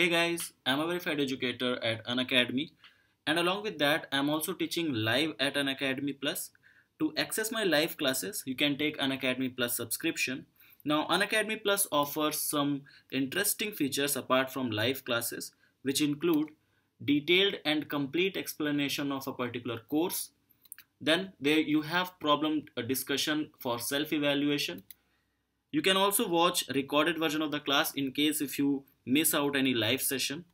Hey guys, I'm a verified educator at Unacademy and along with that I'm also teaching live at Unacademy Plus. To access my live classes, you can take Unacademy Plus subscription. Now Unacademy Plus offers some interesting features apart from live classes which include detailed and complete explanation of a particular course. Then there you have problem uh, discussion for self-evaluation. You can also watch recorded version of the class in case if you miss out any live session.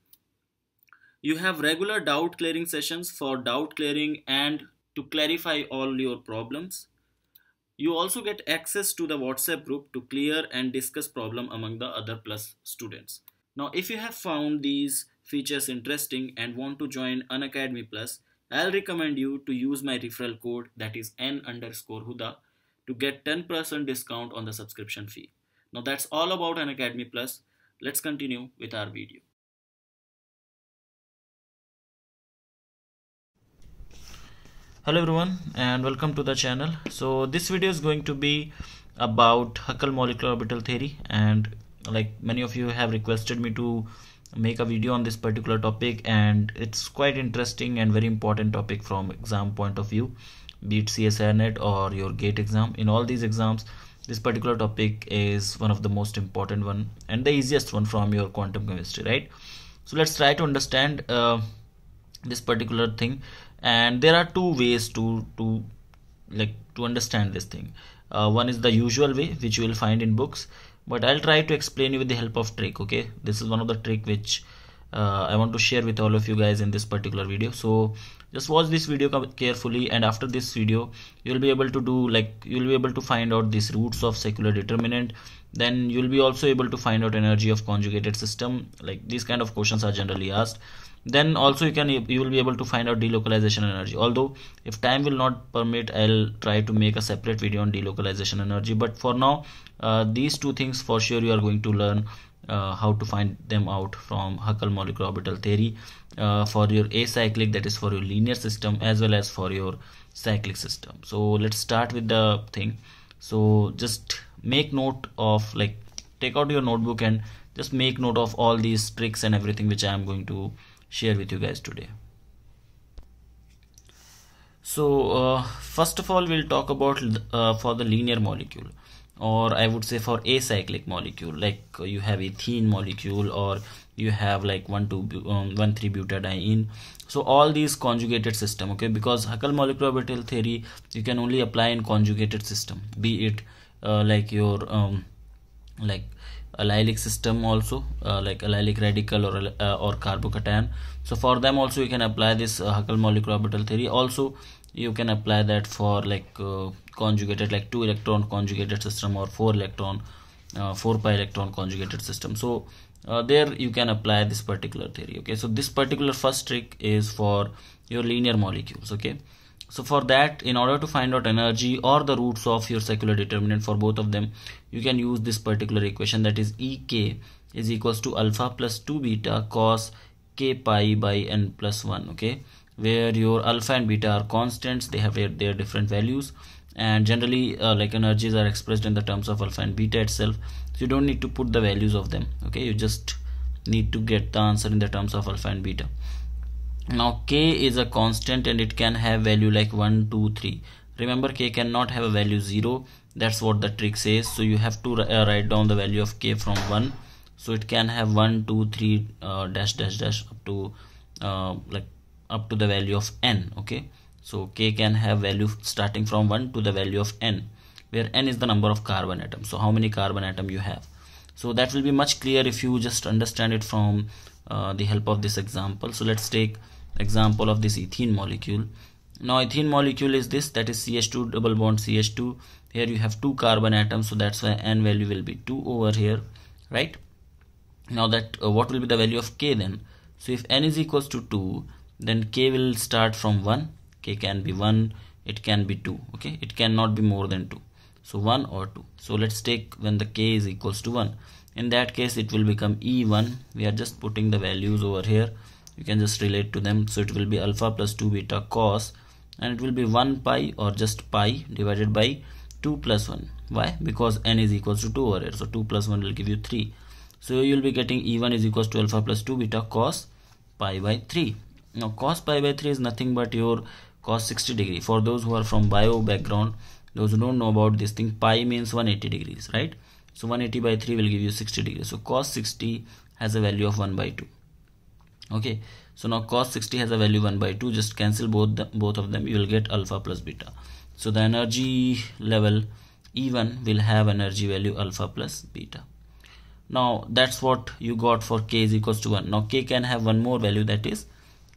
You have regular doubt clearing sessions for doubt clearing and to clarify all your problems. You also get access to the WhatsApp group to clear and discuss problem among the other plus students. Now if you have found these features interesting and want to join Unacademy Plus, I'll recommend you to use my referral code that is n underscore huda to get 10% discount on the subscription fee. Now that's all about Unacademy Plus. Let's continue with our video. Hello everyone and welcome to the channel. So this video is going to be about Huckel molecular orbital theory and like many of you have requested me to make a video on this particular topic and it's quite interesting and very important topic from exam point of view be it CSIR or your gate exam in all these exams this particular topic is one of the most important one and the easiest one from your quantum chemistry right? So let's try to understand uh, this particular thing. And there are two ways to to like to understand this thing. Uh, one is the usual way which you will find in books but I'll try to explain you with the help of trick okay? This is one of the trick which uh, I want to share with all of you guys in this particular video. So just watch this video carefully and after this video you'll be able to do like you'll be able to find out these roots of secular determinant. Then you'll be also able to find out energy of conjugated system like these kind of questions are generally asked. Then also you can you will be able to find out delocalization energy. Although if time will not permit i'll try to make a separate video on delocalization energy. But for now uh, these two things for sure you are going to learn uh, how to find them out from Huckel molecular orbital theory uh, for your acyclic that is for your linear system as well as for your cyclic system. So let's start with the thing. So just make note of like take out your notebook and just make note of all these tricks and everything which I am going to share with you guys today. So uh, first of all we'll talk about uh, for the linear molecule or I would say for acyclic molecule like uh, you have ethene molecule or you have like 1 2 um, 1 3 butadiene. So all these conjugated system okay? Because Huckel molecular orbital theory you can only apply in conjugated system be it uh, like your um, like allylic system also uh, like allylic radical or uh, or carbocation. So for them also you can apply this uh, Huckel molecular orbital theory. Also you can apply that for like uh, conjugated like two electron conjugated system or four electron uh, 4 pi electron conjugated system. So uh, there you can apply this particular theory okay? So this particular first trick is for your linear molecules okay? So for that in order to find out energy or the roots of your secular determinant for both of them you can use this particular equation that is ek is equals to alpha plus 2 beta cos k pi by n plus 1 okay where your alpha and beta are constants they have their, different values. And generally uh, like energies are expressed in the terms of alpha and beta itself. So you don't need to put the values of them okay? You just need to get the answer in the terms of alpha and beta. Now k is a constant and it can have value like 1 2 3 remember k cannot have a value 0 that's what the trick says. So you have to uh, write down the value of k from 1 so it can have 1 2 3 uh, dash dash dash up to uh, like up to the value of n okay? So k can have value starting from 1 to the value of n where n is the number of carbon atoms. So how many carbon atom you have? So that will be much clear if you just understand it from uh, the help of this example. So let's take example of this ethene molecule. Now ethene molecule is this that is ch2 double bond ch2 here you have two carbon atoms so that's why n value will be 2 over here right? Now that uh, what will be the value of k then? So if n is equals to 2 then k will start from 1 k can be 1 it can be 2 okay? It cannot be more than 2 so 1 or 2 so let's take when the k is equals to 1 in that case it will become e1 we are just putting the values over here. You can just relate to them. So it will be alpha plus 2 beta cos and it will be 1 pi or just pi divided by 2 plus 1 why? Because n is equals to 2 over here. So 2 plus 1 will give you 3 so you'll be getting e1 is equals to alpha plus 2 beta cos pi by 3 now cos pi by 3 is nothing but your cos 60 degree. For those who are from bio background those who don't know about this thing pi means 180 degrees right? So 180 by 3 will give you 60 degrees. So cos 60 has a value of 1 by 2 okay? So now cos 60 has a value 1 by 2 just cancel both the, both of them. You will get alpha plus beta. So the energy level E1 will have energy value alpha plus beta. Now that's what you got for k is equals to 1 now k can have one more value that is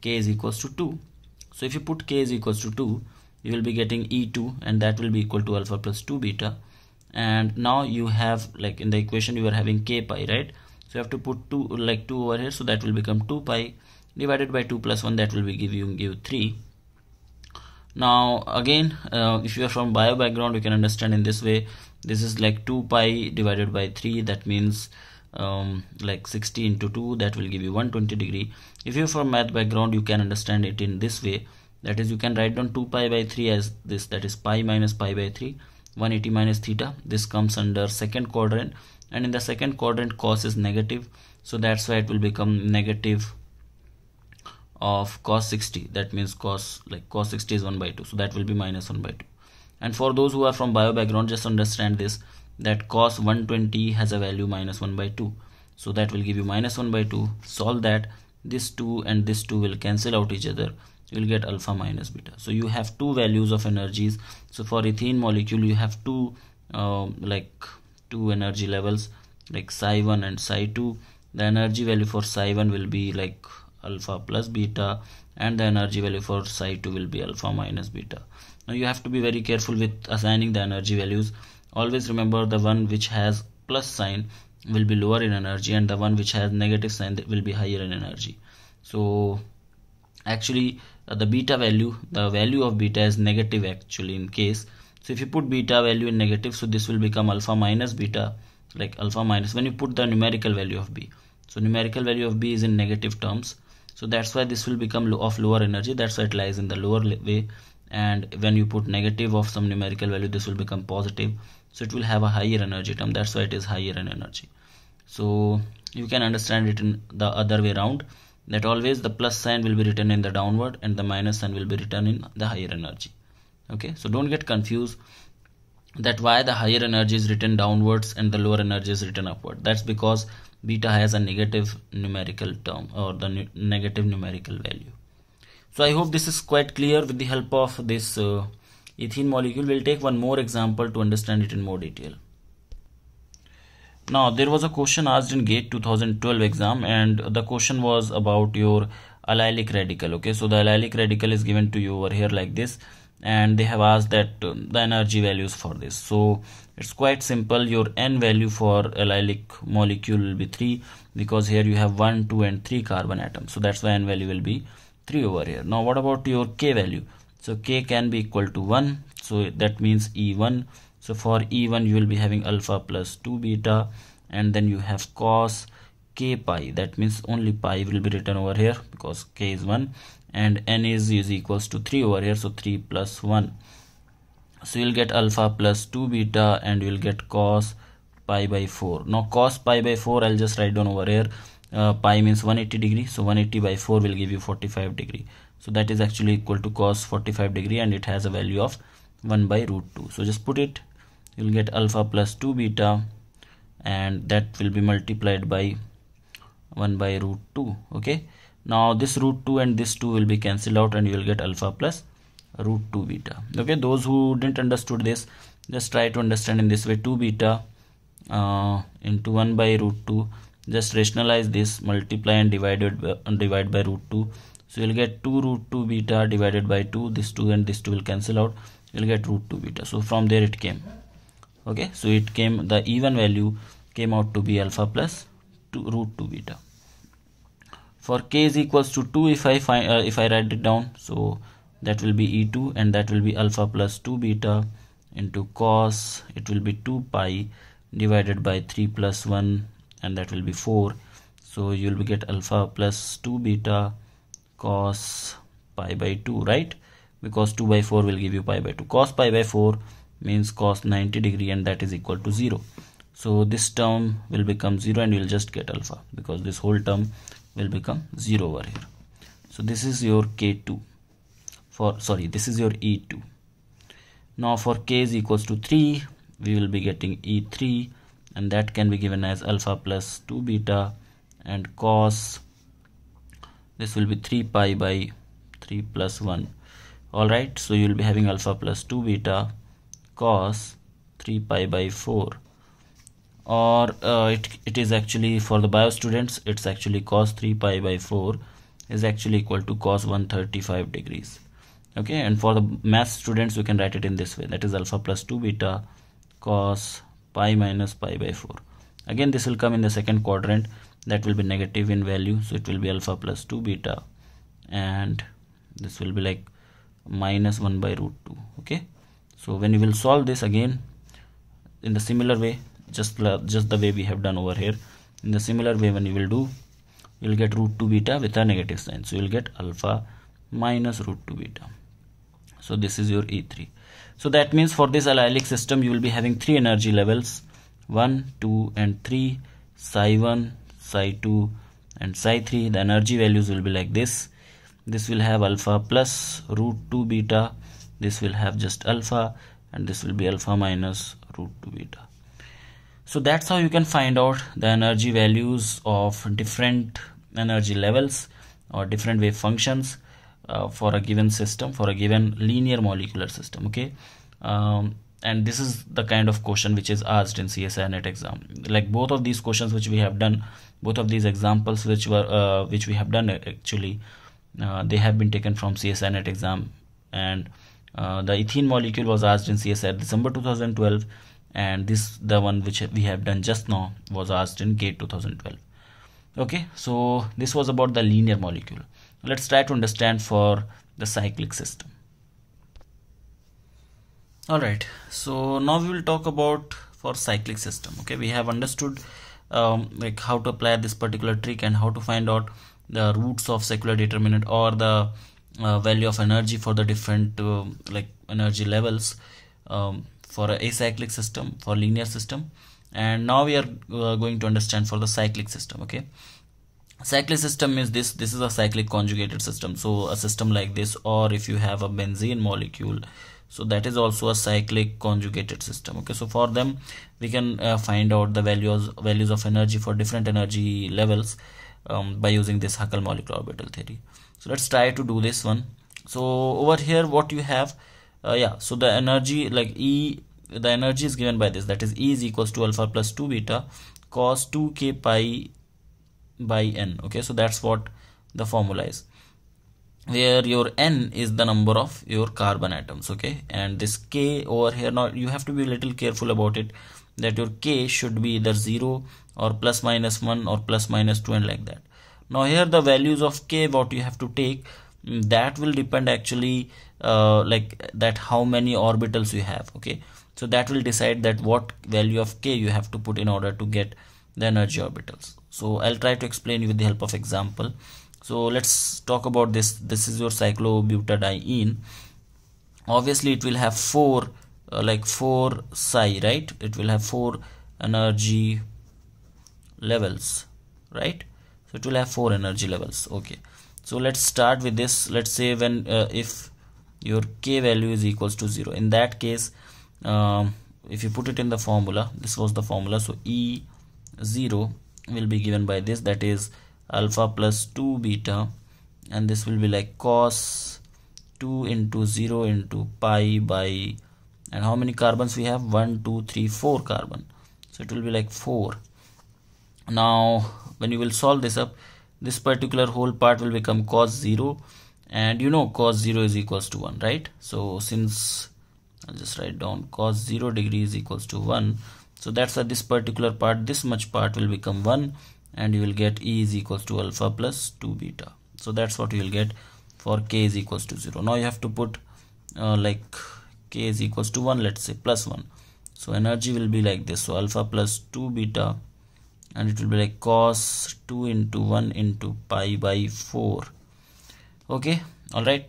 k is equals to 2 so if you put k is equals to 2 you will be getting e2 and that will be equal to alpha plus 2 beta. And now you have like in the equation you are having k pi right? So you have to put 2 like 2 over here. So that will become 2 pi divided by 2 plus 1 that will be give you give 3 now again uh, if you are from bio background you can understand in this way. This is like 2 pi divided by 3 that means um, like 60 into 2 that will give you 120 degree. If you're from math background you can understand it in this way. That is you can write down 2 pi by 3 as this. That is pi minus pi by 3 180 minus theta. This comes under second quadrant and in the second quadrant cos is negative. So that's why it will become negative of cos 60 that means cos like cos 60 is 1 by 2 so that will be minus 1 by 2 and for those who are from bio background just understand this that cos 120 has a value minus 1 by 2 so that will give you minus 1 by 2 solve that. This 2 and this 2 will cancel out each other. You will get alpha minus beta. So you have two values of energies. So for ethene molecule you have two uh, like two energy levels like psi 1 and psi 2 the energy value for psi 1 will be like alpha plus beta and the energy value for psi 2 will be alpha minus beta. Now you have to be very careful with assigning the energy values always remember the one which has plus sign will be lower in energy and the one which has negative sign will be higher in energy. So actually uh, the beta value the value of beta is negative actually in case. So if you put beta value in negative so this will become alpha minus beta like alpha minus when you put the numerical value of b. So numerical value of b is in negative terms. So that's why this will become of lower energy that's why it lies in the lower way and when you put negative of some numerical value this will become positive. So it will have a higher energy term. That's why it is higher in energy. So you can understand it in the other way around that always the plus sign will be written in the downward and the minus sign will be written in the higher energy. Okay? So don't get confused that why the higher energy is written downwards and the lower energy is written upward. That's because beta has a negative numerical term or the negative numerical value so i hope this is quite clear with the help of this uh, ethene molecule. We'll take one more example to understand it in more detail. Now there was a question asked in gate 2012 exam and the question was about your allylic radical okay? So the allylic radical is given to you over here like this and they have asked that uh, the energy values for this. So it's quite simple. Your n value for allylic molecule will be 3 because here you have 1 2 and 3 carbon atoms. So that's why n value will be 3 over here. Now what about your k value? So k can be equal to 1 so that means e1 so for e1 you will be having alpha plus 2 beta and then you have cos k pi. That means only pi will be written over here because k is 1 and n is, is equals to 3 over here so 3 plus 1 so you'll get alpha plus 2 beta and you'll get cos pi by 4 now cos pi by 4 I'll just write down over here uh, pi means 180 degree. So 180 by 4 will give you 45 degree. So that is actually equal to cos 45 degree and it has a value of 1 by root 2 so just put it. You'll get alpha plus 2 beta and that will be multiplied by 1 by root 2 okay? Now this root 2 and this 2 will be cancelled out and you will get alpha plus root 2 beta. Okay? Those who didn't understood this just try to understand in this way. 2 beta uh, into 1 by root 2 just rationalize this multiply and divide it by, and divide by root 2 so you'll get 2 root 2 beta divided by 2 this 2 and this 2 will cancel out. You'll get root 2 beta. So from there it came. Okay? So it came the even value came out to be alpha plus 2 root 2 beta. For k is equals to 2 if I find uh, if I write it down so that will be e2 and that will be alpha plus 2 beta into cos. It will be 2 pi divided by 3 plus 1 and that will be 4 so you will get alpha plus 2 beta cos pi by 2 right? Because 2 by 4 will give you pi by 2 cos pi by 4 means cos 90 degree and that is equal to 0 so this term will become 0 and you'll just get alpha because this whole term will become 0 over here. So this is your k2 for sorry this is your e2 now for k is equals to 3 we will be getting e3 and that can be given as alpha plus 2 beta and cos this will be 3 pi by 3 plus 1 alright so you will be having alpha plus 2 beta cos 3 pi by 4 or uh, it, it is actually for the bio students it's actually cos 3 pi by 4 is actually equal to cos 135 degrees. Okay and for the math students you can write it in this way. That is alpha plus 2 beta cos pi minus pi by 4 again this will come in the second quadrant. That will be negative in value. So it will be alpha plus 2 beta. And this will be like minus 1 by root 2 okay? So when you will solve this again in the similar way just just the way we have done over here in the similar way when you will do you will get root 2 beta with a negative sign. So you will get alpha minus root 2 beta. So this is your E3 so that means for this allylic system you will be having three energy levels. 1 2 and 3 psi 1 psi 2 and psi 3 the energy values will be like this. This will have alpha plus root 2 beta. This will have just alpha and this will be alpha minus root 2 beta. So that's how you can find out the energy values of different energy levels or different wave functions uh, for a given system for a given linear molecular system okay? Um, and this is the kind of question which is asked in CSIR net exam. Like both of these questions which we have done both of these examples which were uh, which we have done actually uh, they have been taken from CSIR net exam. And uh, the ethene molecule was asked in CSIR December 2012 and this the one which we have done just now was asked in GATE 2012 okay so this was about the linear molecule let's try to understand for the cyclic system. All right. So now we will talk about for cyclic system. Okay we have understood um, like how to apply this particular trick and how to find out the roots of secular determinant or the uh, value of energy for the different uh, like energy levels um, for a acyclic system for linear system. And now we are uh, going to understand for the cyclic system. Okay cyclic system is this this is a cyclic conjugated system. So a system like this or if you have a benzene molecule so that is also a cyclic conjugated system okay? So for them we can uh, find out the values values of energy for different energy levels um, by using this Huckel molecular orbital theory. So let's try to do this one. So over here what you have uh, yeah so the energy like E the energy is given by this. That is E is equals to alpha plus 2 beta cos 2k pi by n okay? So that's what the formula is. Where your n is the number of your carbon atoms okay? And this k over here now you have to be a little careful about it that your k should be either 0 or plus minus 1 or plus minus 2 and like that. Now here the values of k what you have to take mm, that will depend actually uh, like that how many orbitals you have okay? So that will decide that what value of k you have to put in order to get the energy orbitals so I'll try to explain you with the help of example. So let's talk about this. This is your cyclobutadiene. Obviously it will have four uh, like four psi right? It will have four energy levels right? So it will have four energy levels. Okay. So let's start with this. Let's say when uh, if your k value is equals to 0 in that case um, if you put it in the formula this was the formula. So e 0 will be given by this that is alpha plus 2 beta and this will be like cos 2 into 0 into pi by and how many carbons we have? 1 2 3 4 carbon. So it will be like 4 now when you will solve this up this particular whole part will become cos 0 and you know cos 0 is equals to 1 right? So since I'll just write down cos 0 degree is equals to 1 so that's why this particular part. This much part will become 1 and you will get e is equals to alpha plus 2 beta. So that's what you will get for k is equals to 0 now you have to put uh, like k is equals to 1 let's say plus 1 so energy will be like this. So alpha plus 2 beta and it will be like cos 2 into 1 into pi by 4 okay? All right?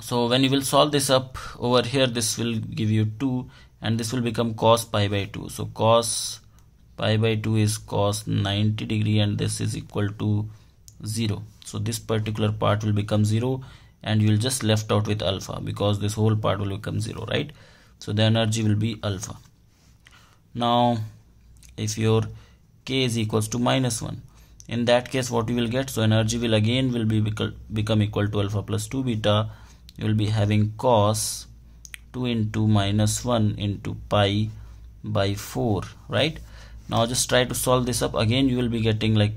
So when you will solve this up over here this will give you 2 and this will become cos pi by 2 so cos pi by 2 is cos 90 degree and this is equal to 0 so this particular part will become 0 and you will just left out with alpha because this whole part will become 0 right? So the energy will be alpha. Now if your k is equals to minus 1 in that case what you will get? So energy will again will be become equal to alpha plus 2 beta. You will be having cos 2 into minus 1 into pi by 4 right? Now just try to solve this up. Again you will be getting like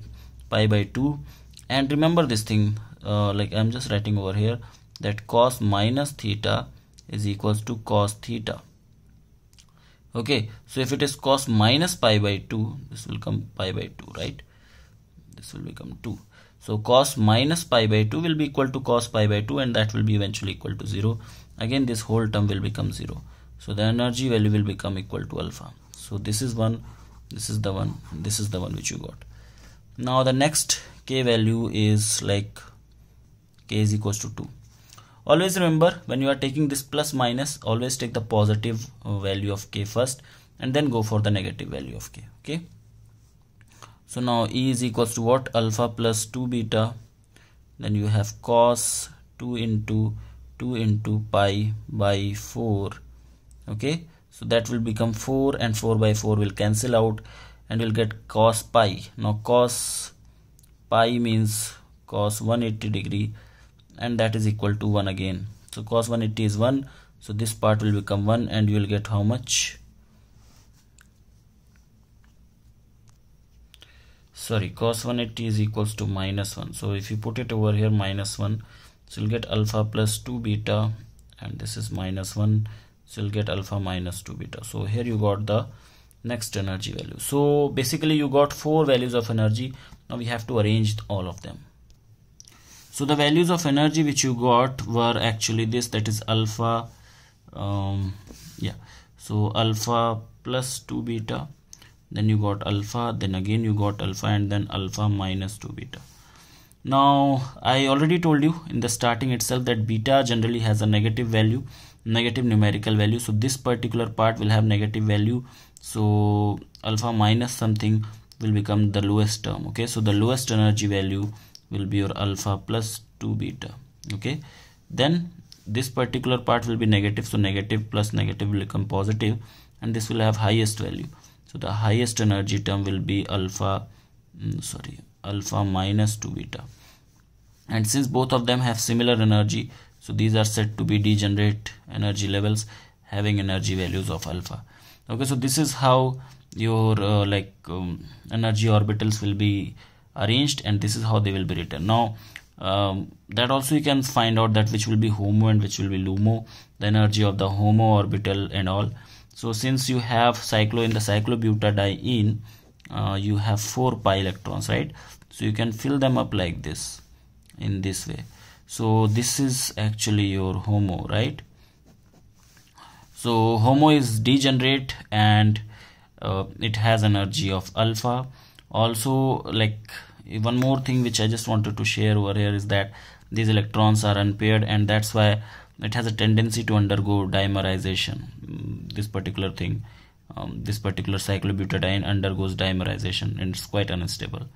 pi by 2 and remember this thing uh, like I'm just writing over here that cos minus theta is equals to cos theta. Okay so if it is cos minus pi by 2 this will come pi by 2 right? This will become 2 so cos minus pi by 2 will be equal to cos pi by 2 and that will be eventually equal to 0 again this whole term will become 0 so the energy value will become equal to alpha. So this is one this is the one this is the one which you got. Now the next k value is like k is equals to 2 always remember when you are taking this plus minus always take the positive uh, value of k first and then go for the negative value of k okay so now E is equals to what? Alpha plus 2 beta. Then you have cos 2 into 2 into pi by 4 okay? So that will become 4 and 4 by 4 will cancel out and we'll get cos pi. Now cos pi means cos 180 degree and that is equal to 1 again. So cos 180 is 1 so this part will become 1 and you will get how much sorry cos 180 is equals to minus 1 so if you put it over here minus 1 so you'll get alpha plus 2 beta and this is minus 1 so you'll get alpha minus 2 beta. So here you got the next energy value. So basically you got four values of energy. Now we have to arrange all of them. So the values of energy which you got were actually this that is alpha um, yeah. So alpha plus 2 beta then you got alpha then again you got alpha and then alpha minus 2 beta. Now I already told you in the starting itself that beta generally has a negative value negative numerical value. So this particular part will have negative value. So alpha minus something will become the lowest term okay? So the lowest energy value will be your alpha plus 2 beta okay? Then this particular part will be negative. So negative plus negative will become positive and this will have highest value so the highest energy term will be alpha mm, sorry alpha minus 2 beta. And since both of them have similar energy so these are said to be degenerate energy levels having energy values of alpha. Okay so this is how your uh, like um, energy orbitals will be arranged and this is how they will be written. Now um, that also you can find out that which will be HOMO and which will be LUMO the energy of the HOMO orbital and all so since you have cyclo in the cyclobutadiene uh, you have four pi electrons right? So you can fill them up like this in this way. So this is actually your homo right? So homo is degenerate and uh, it has energy of alpha. Also like one more thing which i just wanted to share over here is that these electrons are unpaired and that's why it has a tendency to undergo dimerization. Mm, this particular thing um, this particular cyclobutadiene undergoes dimerization. And it's quite unstable.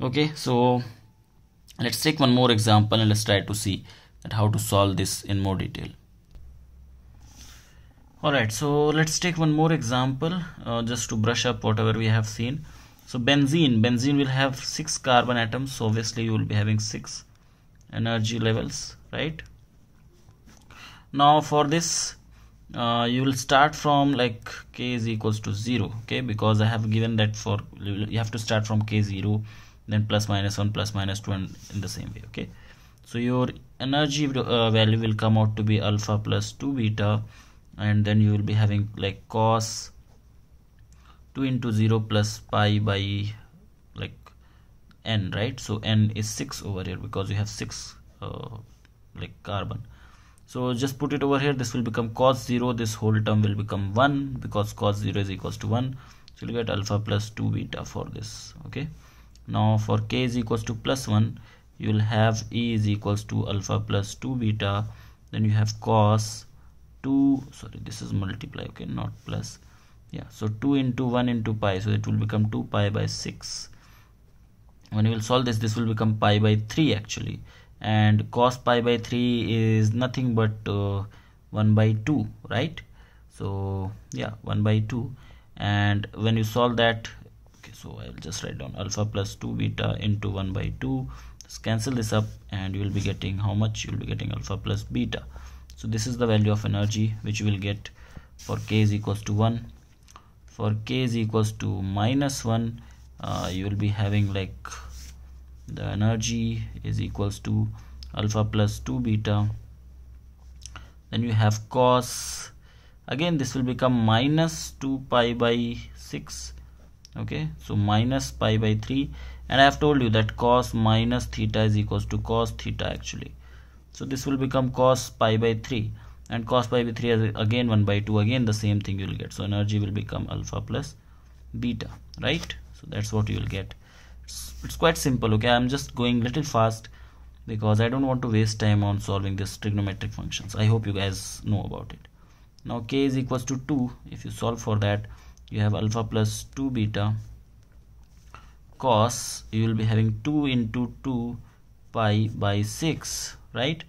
Okay so let's take one more example and let's try to see that how to solve this in more detail. Alright so let's take one more example uh, just to brush up whatever we have seen. So benzene benzene will have six carbon atoms. So obviously you will be having six energy levels right now for this uh, you will start from like k is equals to 0 okay? Because I have given that for you have to start from k0 then plus minus 1 plus minus 2 and in the same way okay? So your energy uh, value will come out to be alpha plus 2 beta and then you will be having like cos 2 into 0 plus pi by like n right? So n is 6 over here because you have 6 uh, like carbon so just put it over here. This will become cos 0 this whole term will become 1 because cos 0 is equals to 1 so you'll get alpha plus 2 beta for this. Okay. Now for k is equals to plus 1 you will have e is equals to alpha plus 2 beta. Then you have cos 2 sorry this is multiply. Okay not plus. Yeah. So 2 into 1 into pi. So it will become 2 pi by 6 when you will solve this this will become pi by 3 actually and cos pi by 3 is nothing but uh, 1 by 2 right? So yeah 1 by 2 and when you solve that okay so I'll just write down alpha plus 2 beta into 1 by 2 just cancel this up and you will be getting how much? You will be getting alpha plus beta. So this is the value of energy which you will get for k is equals to 1 for k is equals to minus 1 uh, you will be having like the energy is equals to alpha plus 2 beta. Then you have cos. Again this will become minus 2 pi by 6 okay so minus pi by 3 and I have told you that cos minus theta is equals to cos theta actually. So this will become cos pi by 3 and cos pi by 3 is again 1 by 2 again the same thing you will get. So energy will become alpha plus beta right? So that's what you will get it's, it's quite simple okay? I'm just going little fast because i don't want to waste time on solving this trigonometric functions. I hope you guys know about it. Now k is equals to 2 if you solve for that you have alpha plus 2 beta cos you will be having 2 into 2 pi by 6 right?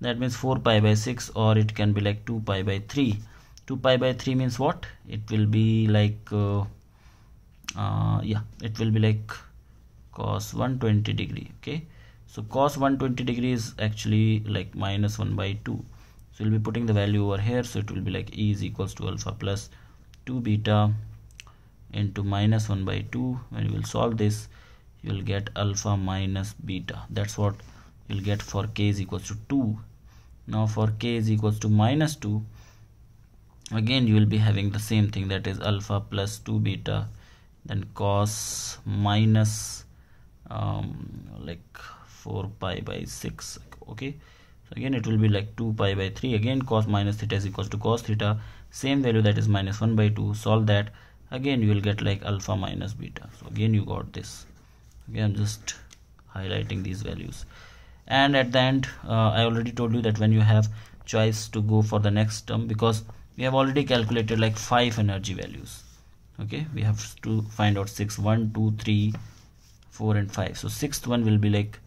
That means 4 pi by 6 or it can be like 2 pi by 3 2 pi by 3 means what? It will be like uh, uh, yeah it will be like cos 120 degree okay? So cos 120 degree is actually like minus 1 by 2 so we'll be putting the value over here. So it will be like e is equals to alpha plus 2 beta into minus 1 by 2 when you will solve this you will get alpha minus beta. That's what you'll get for k is equals to 2 now for k is equals to minus 2 again you will be having the same thing. That is alpha plus 2 beta then cos minus um, like 4 pi by 6 okay? So again it will be like 2 pi by 3 again cos minus theta is equals to cos theta. Same value that is minus 1 by 2 solve that. Again you will get like alpha minus beta. So again you got this. Okay i'm just highlighting these values. And at the end uh, i already told you that when you have choice to go for the next term because we have already calculated like five energy values. Okay? We have to find out 6 1 2 3 4 and 5 so sixth one will be like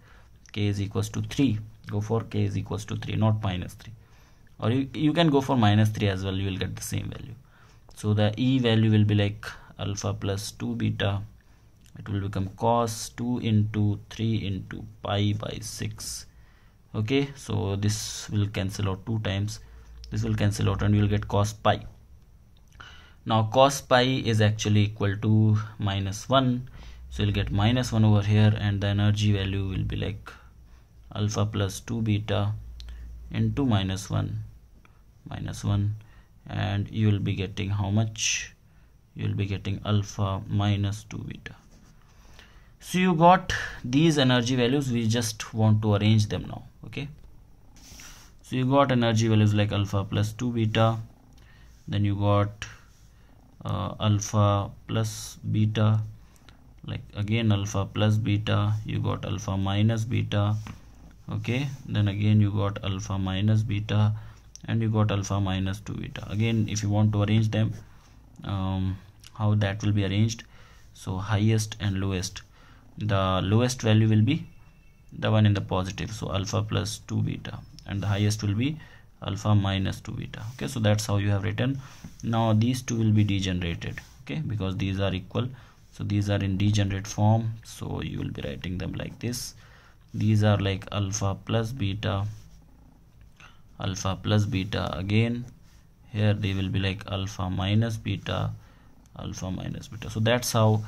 k is equals to 3 go for k is equals to 3 not minus 3 or you, you can go for minus 3 as well. You will get the same value. So the e value will be like alpha plus 2 beta. It will become cos 2 into 3 into pi by 6 okay? So this will cancel out two times. This will cancel out and you will get cos pi. Now cos pi is actually equal to minus 1 so you'll get minus 1 over here and the energy value will be like alpha plus 2 beta into minus 1 minus 1 and you will be getting how much? You will be getting alpha minus 2 beta. So you got these energy values. We just want to arrange them now okay? So you got energy values like alpha plus 2 beta. Then you got uh, alpha plus beta like again alpha plus beta you got alpha minus beta. Okay? Then again you got alpha minus beta and you got alpha minus 2 beta. Again if you want to arrange them um, how that will be arranged? So highest and lowest. The lowest value will be the one in the positive. So alpha plus 2 beta. And the highest will be alpha minus 2 beta. Okay? So that's how you have written. Now these two will be degenerated. Okay? Because these are equal so these are in degenerate form. So you will be writing them like this. These are like alpha plus beta alpha plus beta again. Here they will be like alpha minus beta alpha minus beta. So that's how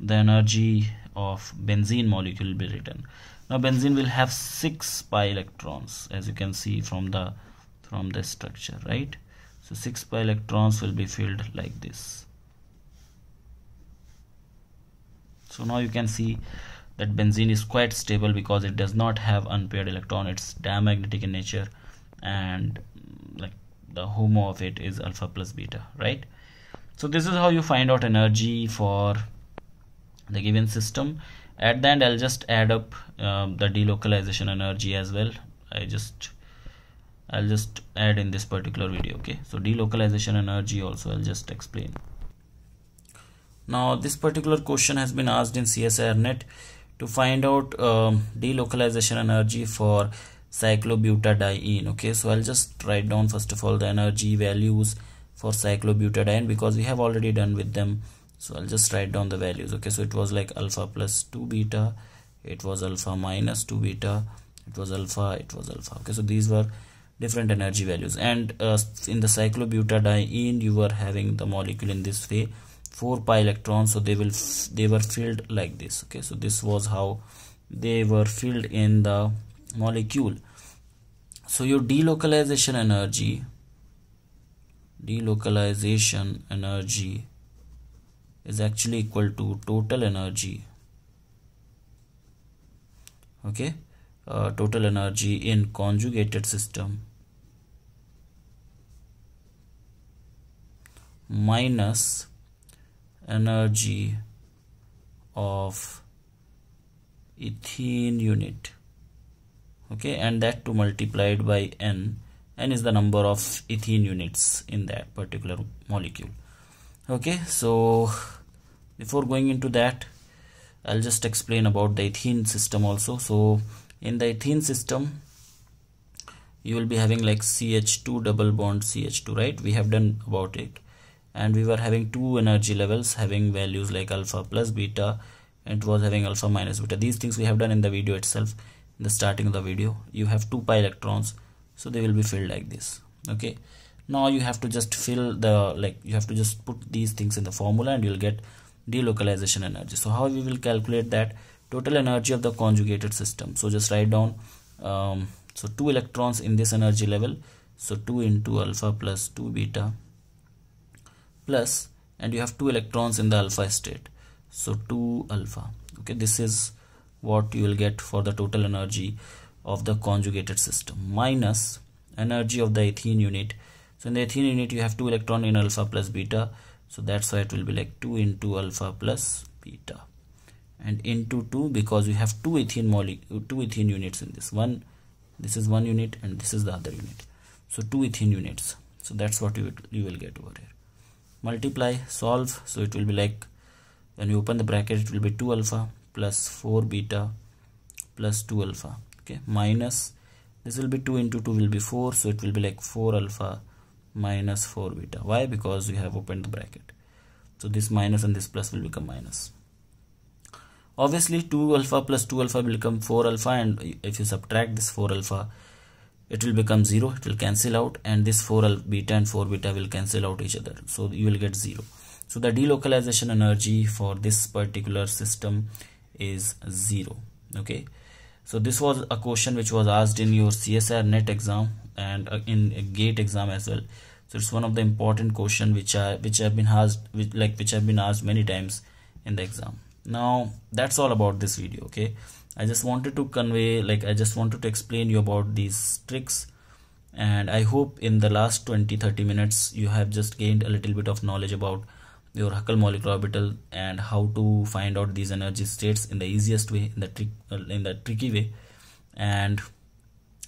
the energy of benzene molecule will be written. Now benzene will have six pi electrons as you can see from the from the structure right? So 6 pi electrons will be filled like this so now you can see that benzene is quite stable because it does not have unpaired electron. It's diamagnetic in nature and mm, like the HOMO of it is alpha plus beta right? So this is how you find out energy for the given system. At the end I'll just add up uh, the delocalization energy as well. I just I'll just add in this particular video okay? So delocalization energy also I'll just explain now this particular question has been asked in CSIR net to find out um, delocalization energy for cyclobutadiene. Okay so I'll just write down first of all the energy values for cyclobutadiene because we have already done with them. So I'll just write down the values. Okay so it was like alpha plus 2 beta it was alpha minus 2 beta it was alpha it was alpha. Okay so these were different energy values. And uh, in the cyclobutadiene you were having the molecule in this way 4 pi electrons so they will they were filled like this okay? So this was how they were filled in the molecule. So your delocalization energy delocalization energy is actually equal to total energy okay? Uh, total energy in conjugated system minus energy of ethene unit. Okay and that to multiplied by n. n is the number of ethene units in that particular molecule. Okay so before going into that I'll just explain about the ethene system also. So in the ethene system you will be having like CH2 double bond CH2 right? We have done about it and we were having two energy levels having values like alpha plus beta and it was having alpha minus beta. These things we have done in the video itself in the starting of the video. You have two pi electrons so they will be filled like this okay? Now you have to just fill the like you have to just put these things in the formula and you'll get delocalization energy. So how we will calculate that? Total energy of the conjugated system. So just write down um, so two electrons in this energy level so 2 into alpha plus 2 beta plus and you have two electrons in the alpha state. So 2 alpha. Okay this is what you will get for the total energy of the conjugated system minus energy of the ethene unit. So in the ethene unit you have two electron in alpha plus beta. So that's why it will be like 2 into alpha plus beta. And into 2 because we have two ethene molecule two ethene units in this. One this is one unit and this is the other unit. So two ethene units. So that's what you you will get over here multiply solve so it will be like when you open the bracket it will be 2 alpha plus 4 beta plus 2 alpha okay? Minus this will be 2 into 2 will be 4 so it will be like 4 alpha minus 4 beta. Why? Because we have opened the bracket. So this minus and this plus will become minus. Obviously 2 alpha plus 2 alpha will become 4 alpha and if you subtract this 4 alpha it will become 0 it will cancel out and this 4 beta and 4 beta will cancel out each other. So you will get 0 so the delocalization energy for this particular system is 0 okay? So this was a question which was asked in your CSIR net exam and uh, in gate exam as well. So it's one of the important question which are which have been asked which like which have been asked many times in the exam. Now that's all about this video okay i just wanted to convey like i just wanted to explain you about these tricks. And i hope in the last 20 30 minutes you have just gained a little bit of knowledge about your Huckel molecular orbital and how to find out these energy states in the easiest way in the trick uh, in the tricky way and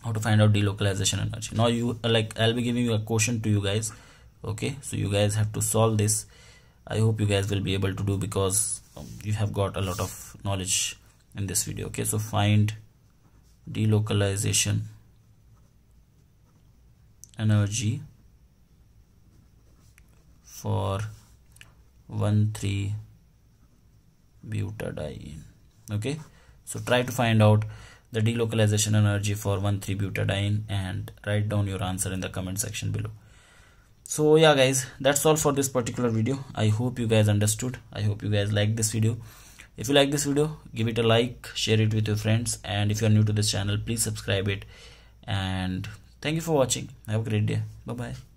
how to find out delocalization energy. Now you like i'll be giving you a question to you guys okay? So you guys have to solve this. I hope you guys will be able to do because um, you have got a lot of knowledge in this video okay? So find delocalization energy for 1,3 butadiene okay? So try to find out the delocalization energy for 1,3 butadiene and write down your answer in the comment section below. So yeah guys that's all for this particular video. I hope you guys understood. I hope you guys like this video if you like this video give it a like share it with your friends and if you are new to this channel please subscribe it. And thank you for watching. Have a great day. Bye bye